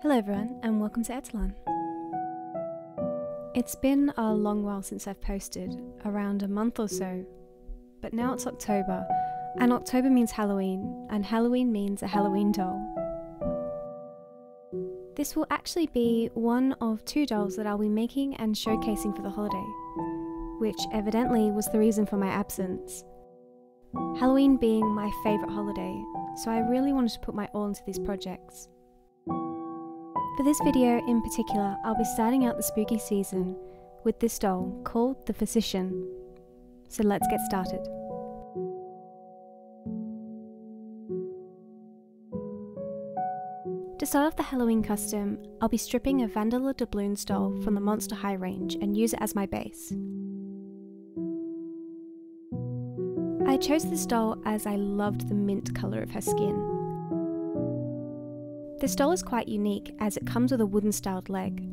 Hello, everyone, and welcome to Etellan. It's been a long while since I've posted, around a month or so, but now it's October, and October means Halloween, and Halloween means a Halloween doll. This will actually be one of two dolls that I'll be making and showcasing for the holiday, which evidently was the reason for my absence. Halloween being my favourite holiday, so I really wanted to put my all into these projects. For this video in particular, I'll be starting out the spooky season with this doll called the Physician. So let's get started. To start off the Halloween custom, I'll be stripping a Vandala Doubloons doll from the Monster High range and use it as my base. I chose this doll as I loved the mint colour of her skin. This doll is quite unique as it comes with a wooden styled leg.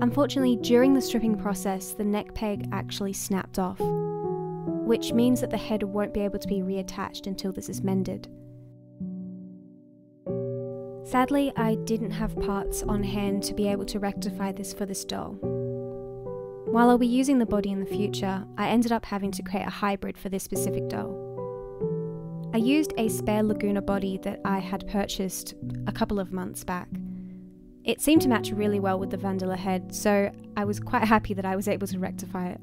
Unfortunately, during the stripping process, the neck peg actually snapped off, which means that the head won't be able to be reattached until this is mended. Sadly, I didn't have parts on hand to be able to rectify this for this doll. While I'll be using the body in the future, I ended up having to create a hybrid for this specific doll. I used a spare Lagoona body that I had purchased a couple of months back. It seemed to match really well with the Vandala head, so I was quite happy that I was able to rectify it.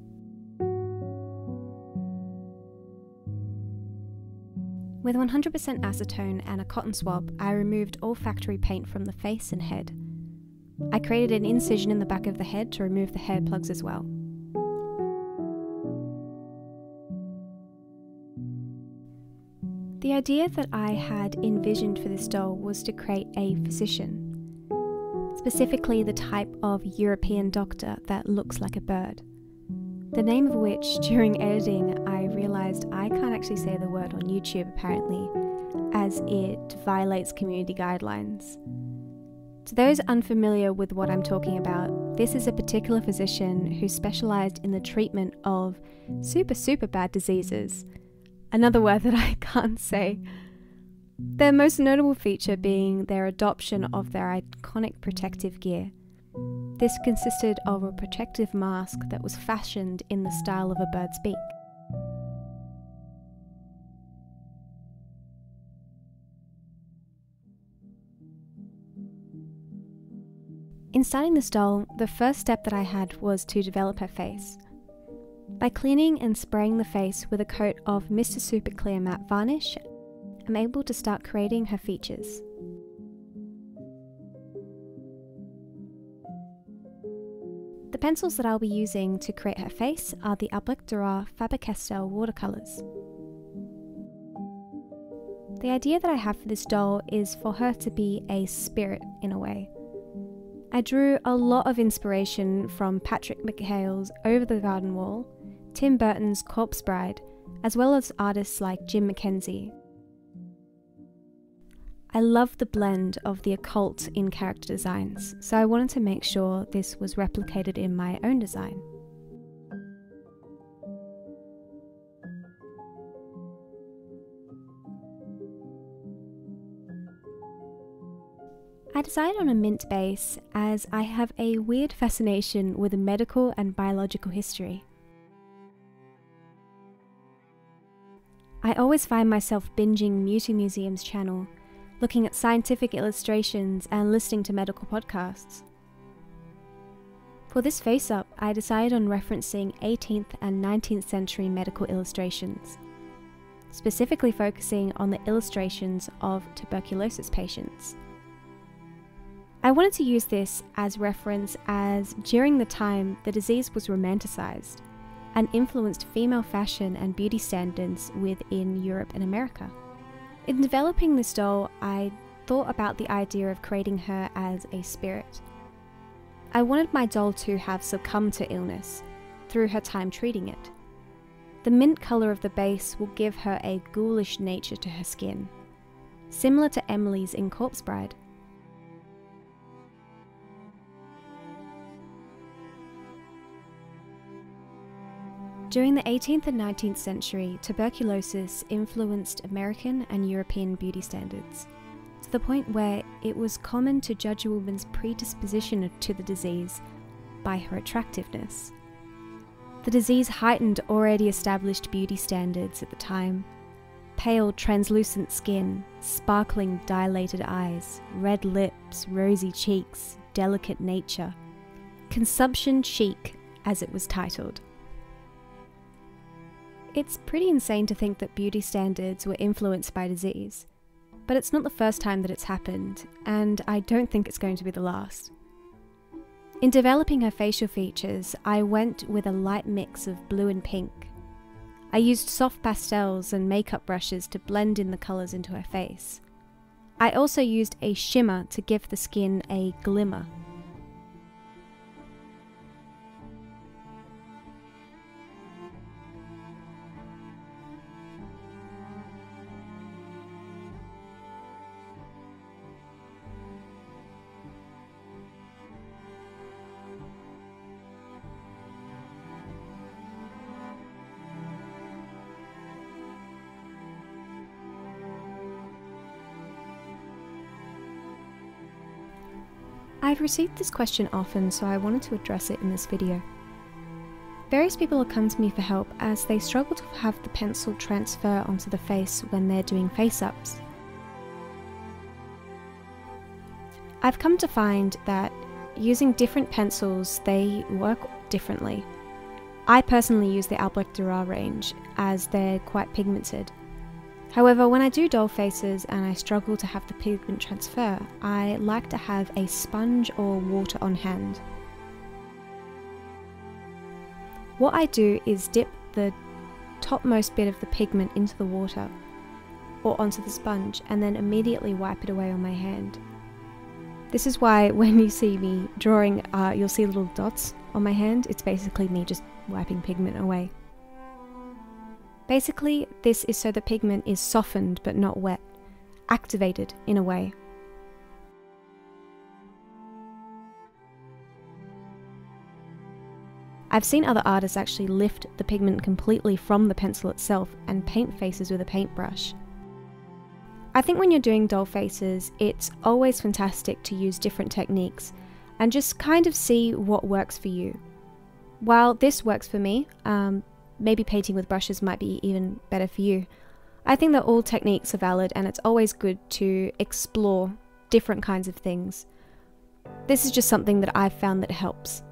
With 100% acetone and a cotton swab, I removed all factory paint from the face and head. I created an incision in the back of the head to remove the hair plugs as well. The idea that I had envisioned for this doll was to create a physician, specifically the type of European doctor that looks like a bird. The name of which, during editing, I realised I can't actually say the word on YouTube apparently, as it violates community guidelines. To those unfamiliar with what I'm talking about, this is a particular physician who specialised in the treatment of super, super bad diseases another word that I can't say. Their most notable feature being their adoption of their iconic protective gear. This consisted of a protective mask that was fashioned in the style of a bird's beak. In starting this doll, the first step that I had was to develop her face. By cleaning and spraying the face with a coat of Mr. Super Clear Matte Varnish, I'm able to start creating her features. The pencils that I'll be using to create her face are the Albrecht Dürer Faber-Castell watercolours. The idea that I have for this doll is for her to be a spirit in a way. I drew a lot of inspiration from Patrick McHale's Over the Garden Wall Tim Burton's Corpse Bride, as well as artists like Jim McKenzie. I love the blend of the occult in character designs, so I wanted to make sure this was replicated in my own design. I decided on a mint base as I have a weird fascination with medical and biological history. I always find myself binging Mütter Museum's channel, looking at scientific illustrations and listening to medical podcasts. For this face up, I decided on referencing 18th and 19th century medical illustrations, specifically focusing on the illustrations of tuberculosis patients. I wanted to use this as reference as during the time the disease was romanticized and influenced female fashion and beauty standards within Europe and America. In developing this doll, I thought about the idea of creating her as a spirit. I wanted my doll to have succumbed to illness through her time treating it. The mint colour of the base will give her a ghoulish nature to her skin, similar to Emily's in Corpse Bride. During the 18th and 19th century, tuberculosis influenced American and European beauty standards, to the point where it was common to judge a woman's predisposition to the disease by her attractiveness. The disease heightened already established beauty standards at the time. Pale, translucent skin, sparkling, dilated eyes, red lips, rosy cheeks, delicate nature. Consumption chic, as it was titled. It's pretty insane to think that beauty standards were influenced by disease, but it's not the first time that it's happened, and I don't think it's going to be the last. In developing her facial features, I went with a light mix of blue and pink. I used soft pastels and makeup brushes to blend in the colours into her face. I also used a shimmer to give the skin a glimmer I've received this question often, so I wanted to address it in this video. Various people have come to me for help as they struggle to have the pencil transfer onto the face when they're doing face ups. I've come to find that using different pencils, they work differently. I personally use the Albrecht Dürer range as they're quite pigmented However, when I do doll faces and I struggle to have the pigment transfer, I like to have a sponge or water on hand. What I do is dip the topmost bit of the pigment into the water or onto the sponge and then immediately wipe it away on my hand. This is why when you see me drawing, uh, you'll see little dots on my hand. It's basically me just wiping pigment away. Basically, this is so the pigment is softened but not wet, activated in a way. I've seen other artists actually lift the pigment completely from the pencil itself and paint faces with a paintbrush. I think when you're doing doll faces, it's always fantastic to use different techniques and just kind of see what works for you. While this works for me, um, maybe painting with brushes might be even better for you. I think that all techniques are valid and it's always good to explore different kinds of things. This is just something that I've found that helps.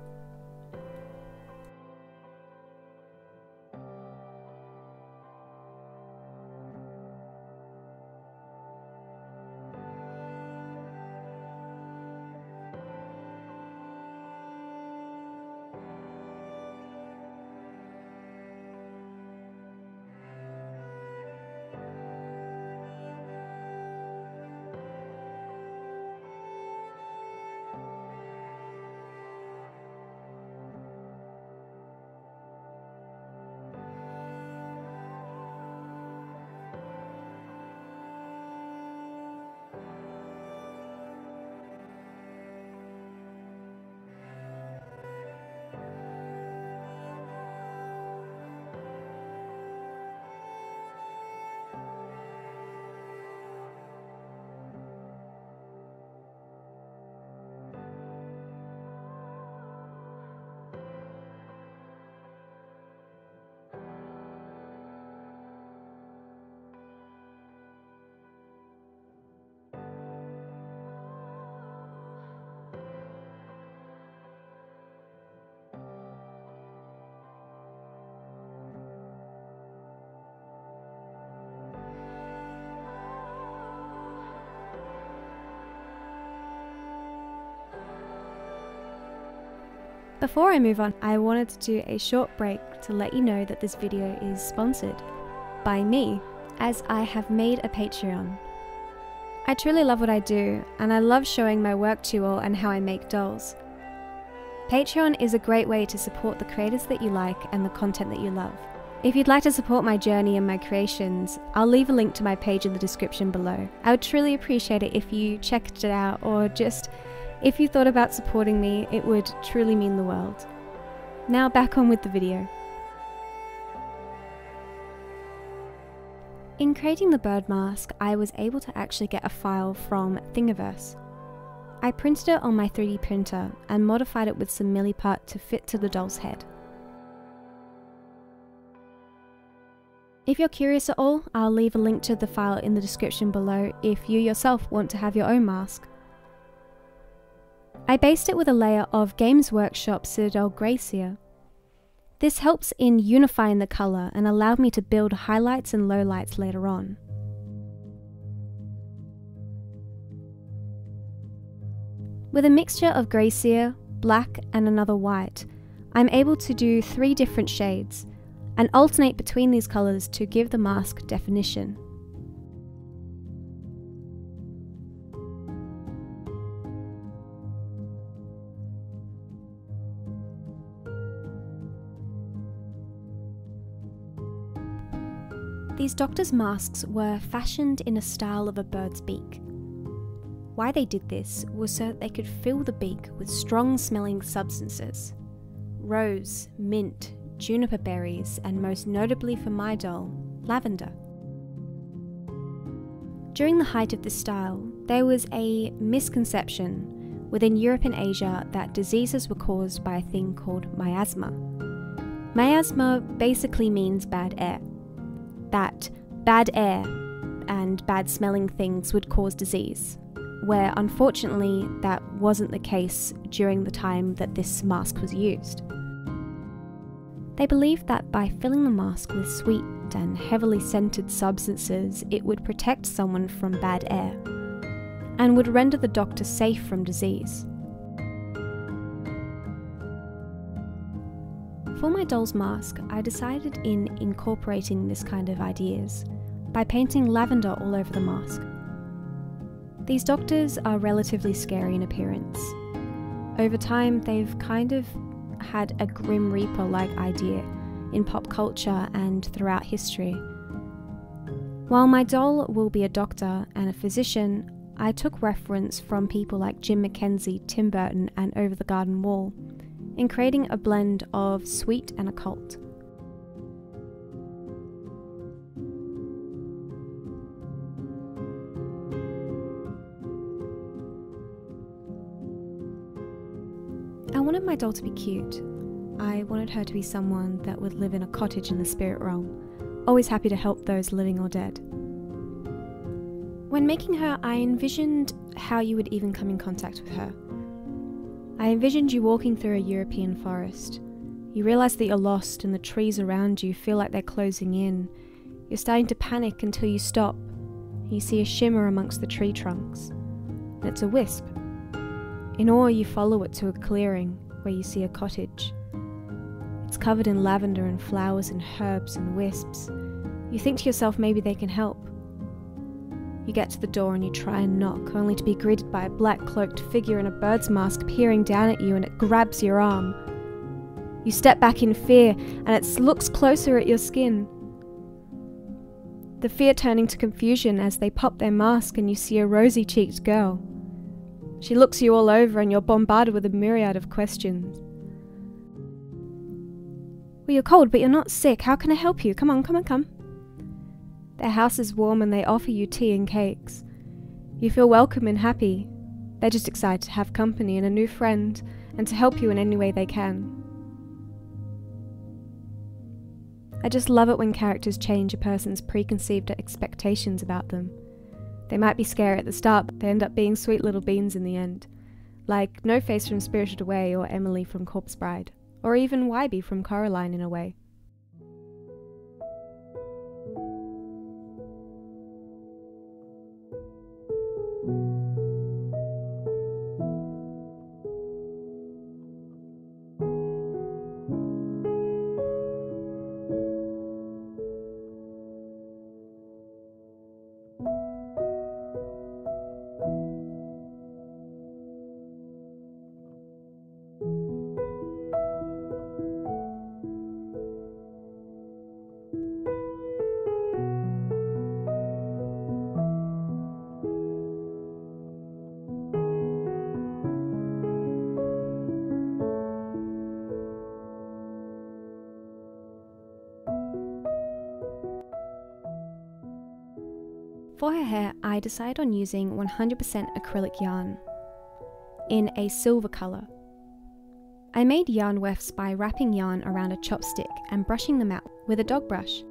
Before I move on, I wanted to do a short break to let you know that this video is sponsored by me, as I have made a Patreon. I truly love what I do, and I love showing my work to you all and how I make dolls. Patreon is a great way to support the creators that you like and the content that you love. If you'd like to support my journey and my creations, I'll leave a link to my page in the description below. I would truly appreciate it if you checked it out or just if you thought about supporting me, it would truly mean the world. Now back on with the video. In creating the bird mask, I was able to actually get a file from Thingiverse. I printed it on my 3D printer and modified it with some milliput to fit to the doll's head. If you're curious at all, I'll leave a link to the file in the description below if you yourself want to have your own mask. I based it with a layer of Games Workshop Citadel Gracia, this helps in unifying the colour and allowed me to build highlights and lowlights later on. With a mixture of Gracia, black and another white, I'm able to do three different shades and alternate between these colours to give the mask definition. These doctors' masks were fashioned in a style of a bird's beak. Why they did this was so that they could fill the beak with strong smelling substances rose, mint, juniper berries, and most notably for my doll, lavender. During the height of this style, there was a misconception within Europe and Asia that diseases were caused by a thing called miasma. Miasma basically means bad air that bad air and bad smelling things would cause disease, where unfortunately that wasn't the case during the time that this mask was used. They believed that by filling the mask with sweet and heavily scented substances, it would protect someone from bad air and would render the doctor safe from disease. For my doll's mask, I decided in incorporating this kind of ideas by painting lavender all over the mask. These doctors are relatively scary in appearance. Over time, they've kind of had a Grim Reaper like idea in pop culture and throughout history. While my doll will be a doctor and a physician, I took reference from people like Jim McKenzie, Tim Burton, and Over the Garden Wall in creating a blend of sweet and occult. I wanted my doll to be cute. I wanted her to be someone that would live in a cottage in the spirit realm, always happy to help those living or dead. When making her, I envisioned how you would even come in contact with her I envisioned you walking through a European forest. You realize that you're lost and the trees around you feel like they're closing in. You're starting to panic until you stop. You see a shimmer amongst the tree trunks. It's a wisp. In awe, you follow it to a clearing where you see a cottage. It's covered in lavender and flowers and herbs and wisps. You think to yourself maybe they can help. You get to the door and you try and knock, only to be greeted by a black cloaked figure in a bird's mask peering down at you and it grabs your arm. You step back in fear and it looks closer at your skin. The fear turning to confusion as they pop their mask and you see a rosy cheeked girl. She looks you all over and you're bombarded with a myriad of questions. Well, you're cold, but you're not sick. How can I help you? Come on, come on, come. Their house is warm and they offer you tea and cakes. You feel welcome and happy. They're just excited to have company and a new friend and to help you in any way they can. I just love it when characters change a person's preconceived expectations about them. They might be scary at the start, but they end up being sweet little beans in the end. Like No Face from Spirited Away or Emily from Corpse Bride, or even Wybie from Coraline in a way. For her hair, I decided on using 100% acrylic yarn in a silver colour. I made yarn wefts by wrapping yarn around a chopstick and brushing them out with a dog brush.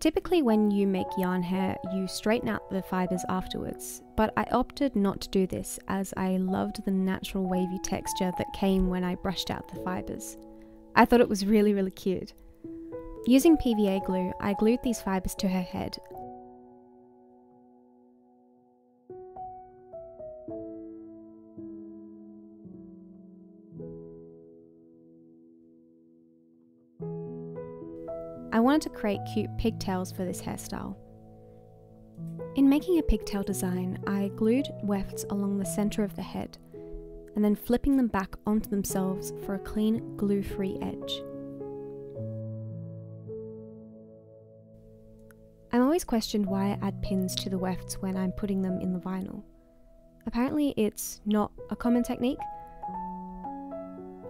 Typically, when you make yarn hair, you straighten out the fibres afterwards, but I opted not to do this as I loved the natural wavy texture that came when I brushed out the fibres. I thought it was really, really cute. Using PVA glue, I glued these fibres to her head. I wanted to create cute pigtails for this hairstyle. In making a pigtail design, I glued wefts along the centre of the head and then flipping them back onto themselves for a clean glue-free edge. Always questioned why I add pins to the wefts when I'm putting them in the vinyl. Apparently, it's not a common technique.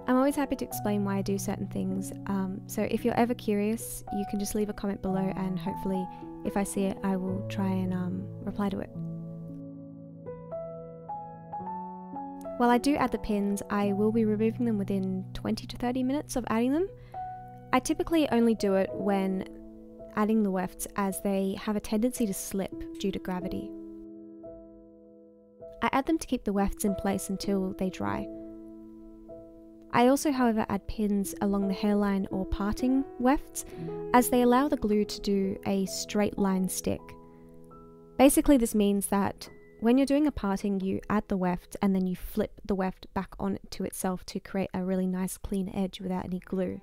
I'm always happy to explain why I do certain things, um, so if you're ever curious, you can just leave a comment below, and hopefully, if I see it, I will try and um, reply to it. While I do add the pins, I will be removing them within 20 to 30 minutes of adding them. I typically only do it when adding the wefts as they have a tendency to slip due to gravity. I add them to keep the wefts in place until they dry. I also, however, add pins along the hairline or parting wefts as they allow the glue to do a straight line stick. Basically, this means that when you're doing a parting, you add the weft and then you flip the weft back on to itself to create a really nice clean edge without any glue.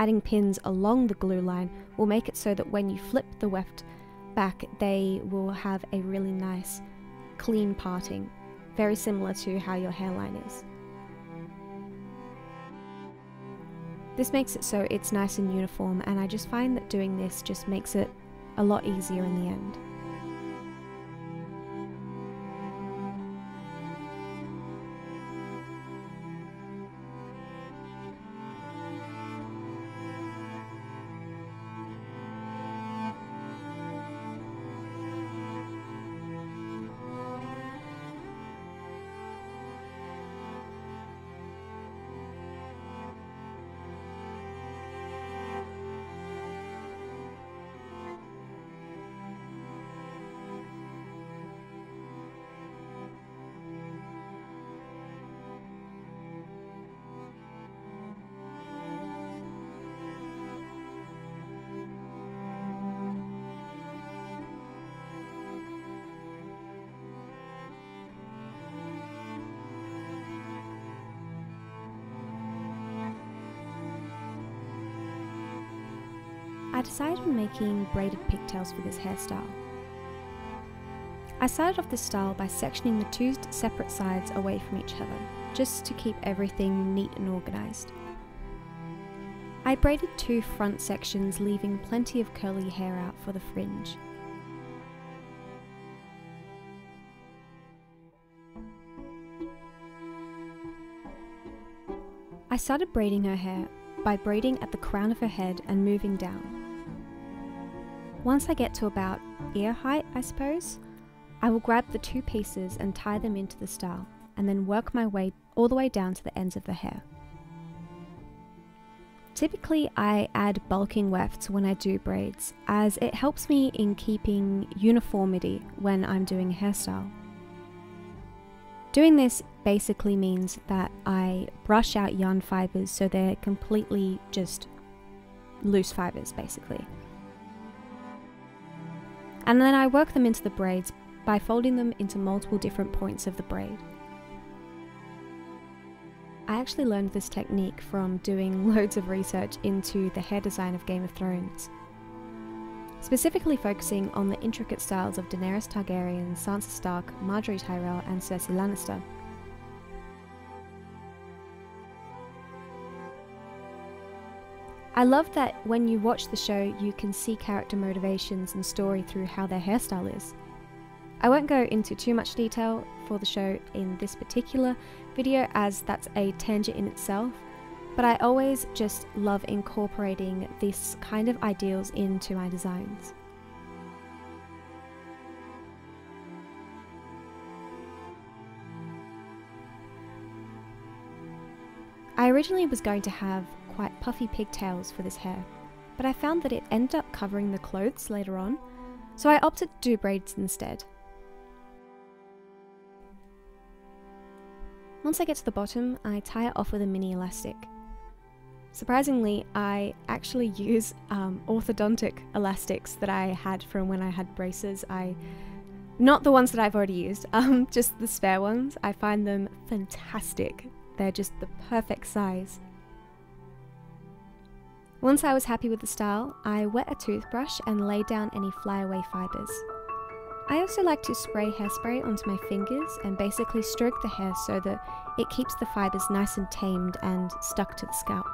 Adding pins along the glue line will make it so that when you flip the weft back, they will have a really nice, clean parting, very similar to how your hairline is. This makes it so it's nice and uniform, and I just find that doing this just makes it a lot easier in the end. I decided on making braided pigtails for this hairstyle. I started off this style by sectioning the two separate sides away from each other, just to keep everything neat and organised. I braided two front sections leaving plenty of curly hair out for the fringe. I started braiding her hair by braiding at the crown of her head and moving down. Once I get to about ear height, I suppose, I will grab the two pieces and tie them into the style, and then work my way all the way down to the ends of the hair. Typically, I add bulking wefts when I do braids, as it helps me in keeping uniformity when I'm doing a hairstyle. Doing this basically means that I brush out yarn fibres so they're completely just loose fibres, basically and then I work them into the braids by folding them into multiple different points of the braid. I actually learned this technique from doing loads of research into the hair design of Game of Thrones, specifically focusing on the intricate styles of Daenerys Targaryen, Sansa Stark, Margaery Tyrell, and Cersei Lannister. I love that when you watch the show, you can see character motivations and story through how their hairstyle is. I won't go into too much detail for the show in this particular video as that's a tangent in itself, but I always just love incorporating this kind of ideals into my designs. I originally was going to have quite puffy pigtails for this hair, but I found that it ended up covering the clothes later on, so I opted to do braids instead. Once I get to the bottom, I tie it off with a mini elastic. Surprisingly, I actually use um, orthodontic elastics that I had from when I had braces. I not the ones that I've already used, um, just the spare ones. I find them fantastic. They're just the perfect size. Once I was happy with the style, I wet a toothbrush and laid down any flyaway fibres. I also like to spray hairspray onto my fingers and basically stroke the hair so that it keeps the fibres nice and tamed and stuck to the scalp.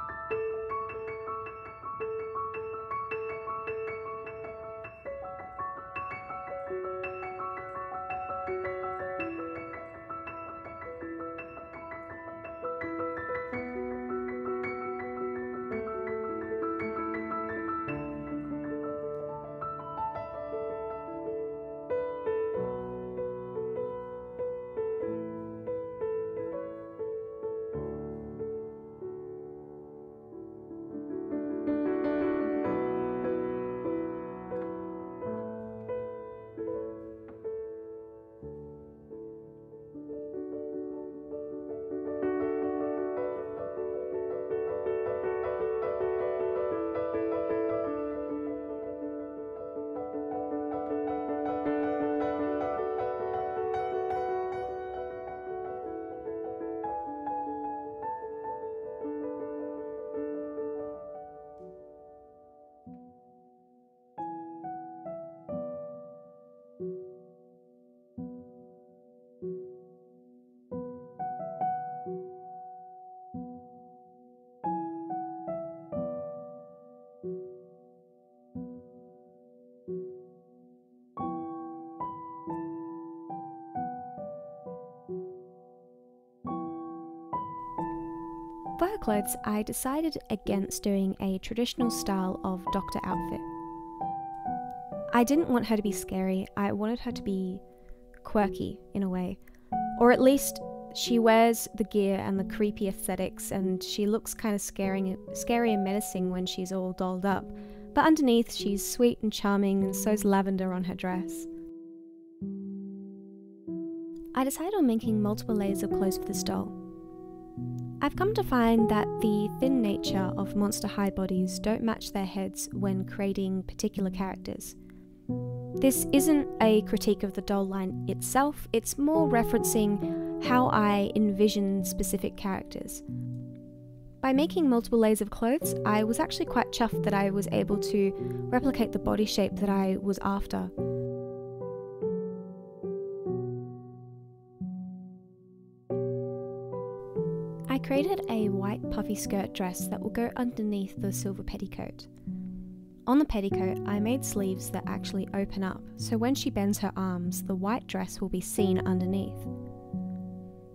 For her clothes, I decided against doing a traditional style of doctor outfit. I didn't want her to be scary, I wanted her to be quirky in a way. Or at least she wears the gear and the creepy aesthetics and she looks kind of scary, scary and menacing when she's all dolled up. But underneath, she's sweet and charming and so's lavender on her dress. I decided on making multiple layers of clothes for this doll. I've come to find that the thin nature of monster high bodies don't match their heads when creating particular characters. This isn't a critique of the doll line itself, it's more referencing how I envision specific characters. By making multiple layers of clothes, I was actually quite chuffed that I was able to replicate the body shape that I was after. Created a white puffy skirt dress that will go underneath the silver petticoat. On the petticoat, I made sleeves that actually open up, so when she bends her arms, the white dress will be seen underneath.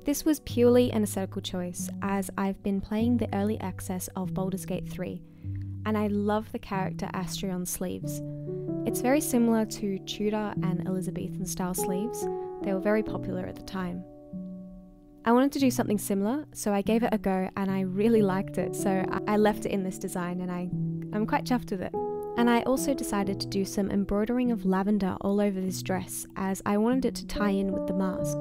This was purely an aesthetical choice, as I've been playing the early access of Baldur's Gate 3, and I love the character Astarion's sleeves. It's very similar to Tudor and Elizabethan style sleeves, they were very popular at the time. I wanted to do something similar, so I gave it a go and I really liked it, so I left it in this design and I, I'm quite chuffed with it. And I also decided to do some embroidering of lavender all over this dress as I wanted it to tie in with the mask.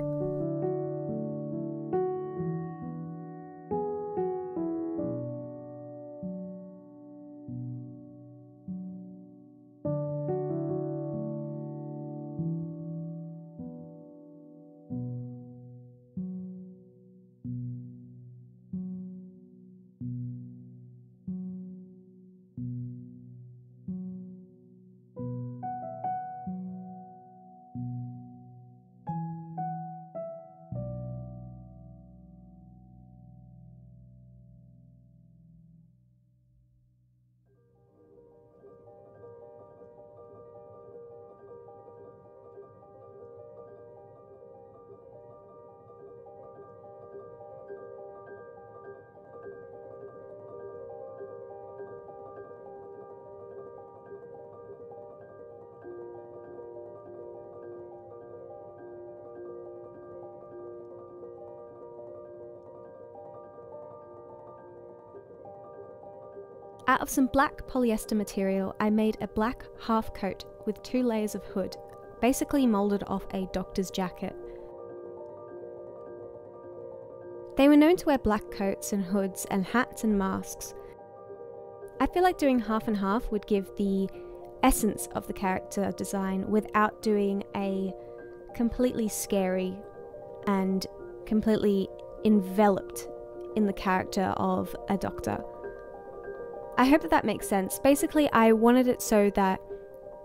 Out of some black polyester material, I made a black half coat with two layers of hood, basically moulded off a doctor's jacket. They were known to wear black coats and hoods and hats and masks. I feel like doing half and half would give the essence of the character design without doing a completely scary and completely enveloped in the character of a doctor. I hope that that makes sense. Basically, I wanted it so that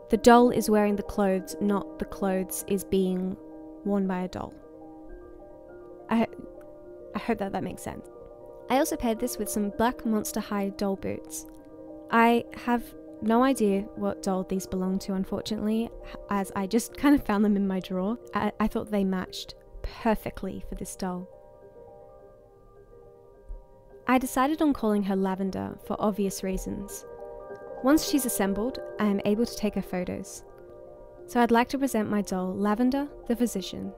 the doll is wearing the clothes, not the clothes is being worn by a doll. I, I hope that that makes sense. I also paired this with some black Monster High doll boots. I have no idea what doll these belong to, unfortunately, as I just kind of found them in my drawer. I, I thought they matched perfectly for this doll. I decided on calling her Lavender for obvious reasons. Once she's assembled, I am able to take her photos. So I'd like to present my doll, Lavender the Physician.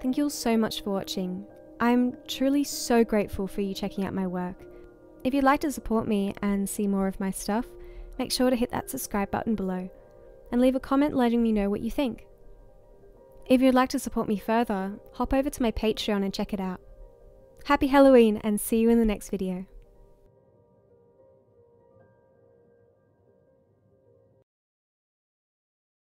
Thank you all so much for watching. I'm truly so grateful for you checking out my work. If you'd like to support me and see more of my stuff, make sure to hit that subscribe button below and leave a comment letting me know what you think. If you'd like to support me further, hop over to my Patreon and check it out. Happy Halloween and see you in the next video.